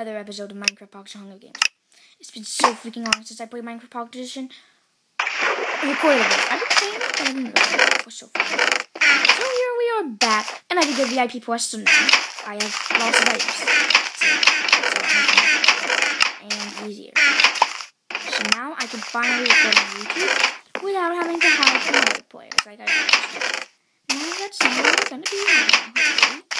another episode of Minecraft Pocket Hunger Games. It's been so freaking long since I played Minecraft Pocket Edition. Recorded it. I've been playing it, but I didn't record it for so far. So here we are back, and I did get VIP quest, so now I have lots of items. So, and easier. So now I can finally record on YouTube without having to hide from other players like I used to. Now that's never gonna be happening, hopefully.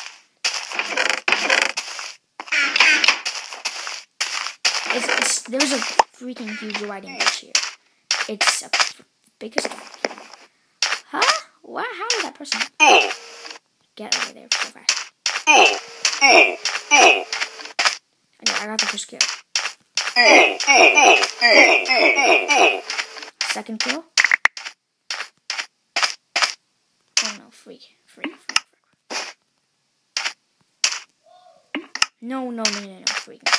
It's, it's, there's a freaking huge lighting glitch here. It's a biggest gap. Huh? What? How did that person get over there so fast? Okay, I got the first kill. Second kill. Oh no, freak, freak, freak, freak. No, no, no, no, no, freak, no,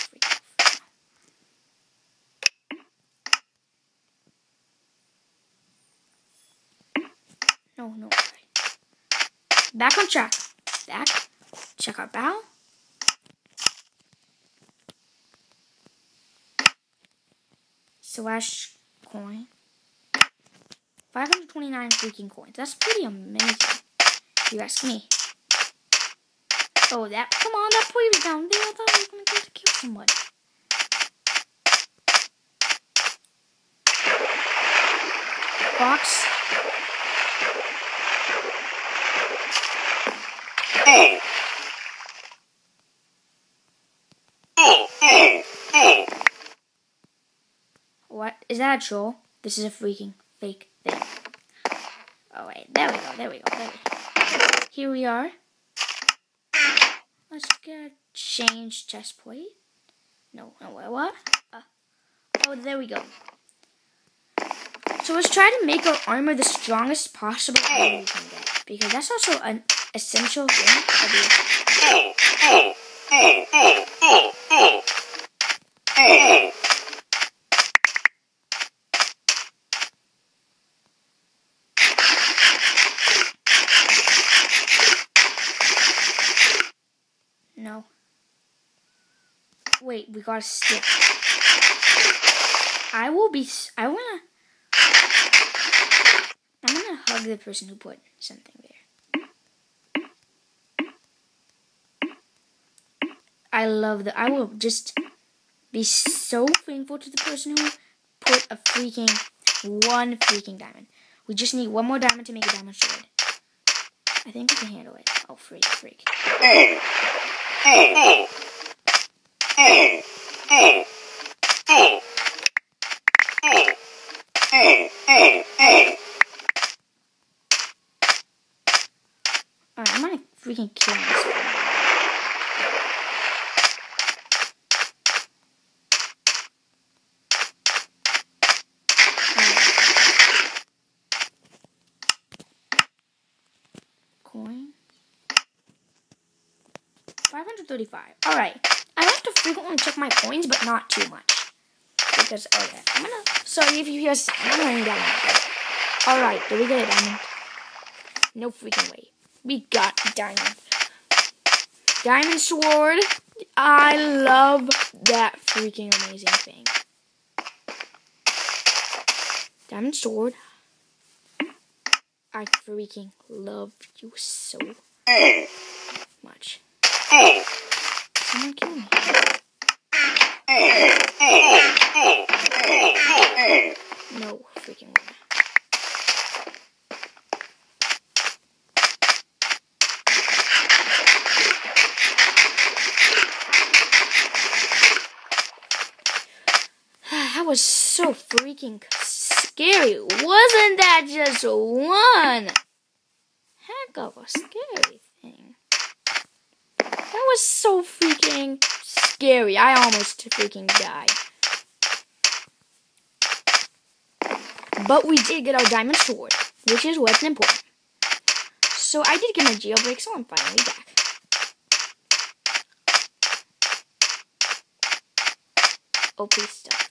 no. No. Back on track. Back. Check our bow. Slash coin. 529 freaking coins. That's pretty amazing. If you ask me. Oh, that. Come on, that boy was down there. I thought I was going to kill somebody. What? Is that a troll? This is a freaking fake thing. Oh, wait. There we go. There we go. There we go. Here we are. Let's get change chest plate. No, no, what? what? Uh, oh, there we go. So let's try to make our armor the strongest possible armor we can get. Because that's also an essential thing. of the- No. Wait, we got a stick. I will be. I wanna. I'm gonna hug the person who put something there. I love the. I will just be so thankful to the person who put a freaking one freaking diamond. We just need one more diamond to make a diamond sword. I think we can handle it. Oh, freak, freak. Alright, I'm gonna freaking kill this one. Coin. 535. Alright. I have to frequently check my coins, but not too much. Because, okay, I'm gonna. Sorry if you hear. laying down. Alright, did we get a diamond? No freaking way. We got diamond. Diamond sword. I love that freaking amazing thing. Diamond sword. I freaking love you so much. No freaking way. That was so freaking scary. Wasn't that just one heck of a scary thing? That was so freaking scary. I almost freaking died. But we did get our diamond sword, which is what's important. So I did get my jailbreak, so I'm finally back. OP stuff.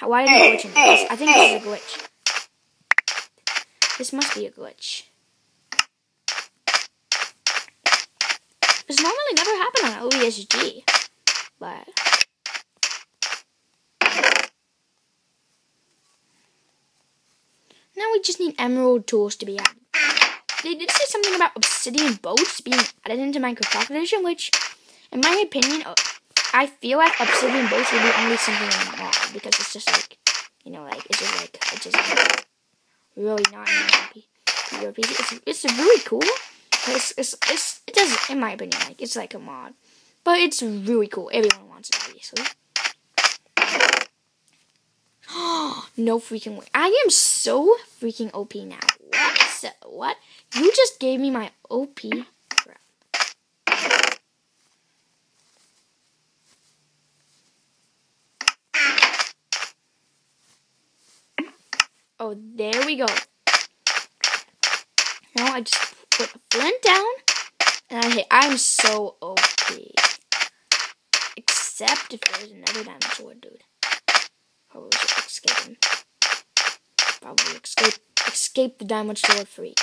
Why did I glitch this? I think this is a glitch. This must be a glitch. This normally never happened on OESG. But now we just need emerald tools to be added. They did say something about obsidian boats being added into Minecraft Edition, which, in my opinion, uh, I feel like obsidian boats would be only something in mod because it's just like, you know, like it's just like it's just like, really not happy. It's it's really cool. It's, it's, it's, it does, in my opinion, like, it's like a mod. But it's really cool. Everyone wants it, obviously. no freaking way. I am so freaking OP now. What? What? You just gave me my OP. Oh, there we go. Now I just put a flint down, and I hit. I'm so OP. Except if there's another diamond sword, dude. Probably should escape him. Probably escape escape the diamond sword free.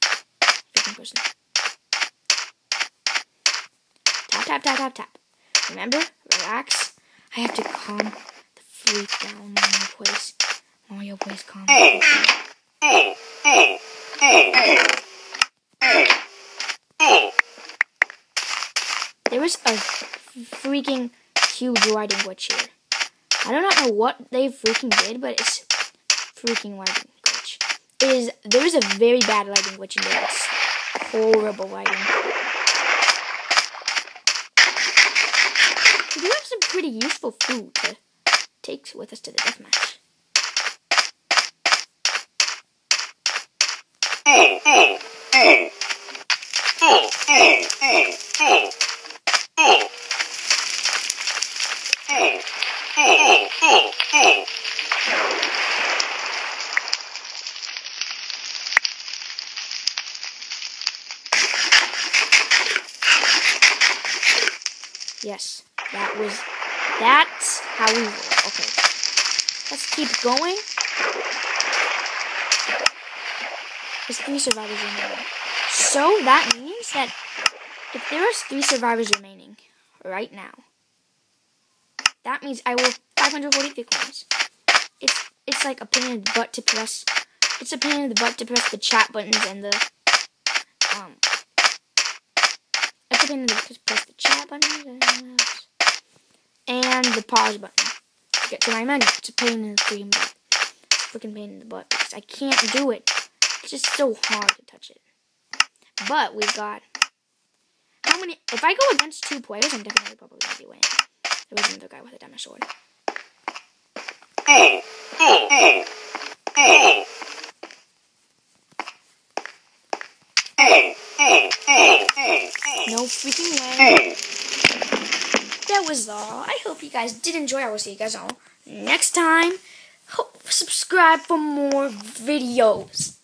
Freaking person. Tap tap tap tap tap. Remember? Relax. I have to calm the freak down Mario Plays. Mario Plays calm. Oh, oh, oh, There was a freaking huge lighting glitch here. I do not know what they freaking did, but it's freaking lighting glitch. It is there is a very bad lighting glitch in there. It's horrible lighting. We do have some pretty useful food to take with us to the deathmatch. Oh, oh, oh. Oh, oh, oh, oh. Yes, that was, that's how we roll. Okay, let's keep going. There's three survivors remaining. So that means that if there are three survivors remaining right now, that means I will 540 coins. It's it's like a pain in the butt to press. It's a pain in the butt to press the chat buttons and the um. It's a pain in the butt to press the chat buttons and, and the pause button to get to my menu. It's a pain in the freaking butt. Freaking pain in the butt because I can't do it. It's just so hard to touch it. But we've got how many? If I go against two players, I'm definitely probably gonna be winning. There was another guy with a diamond sword. Oh, oh, oh, oh. No freaking way. That was all. I hope you guys did enjoy. I will see you guys all next time. Hope subscribe for more videos.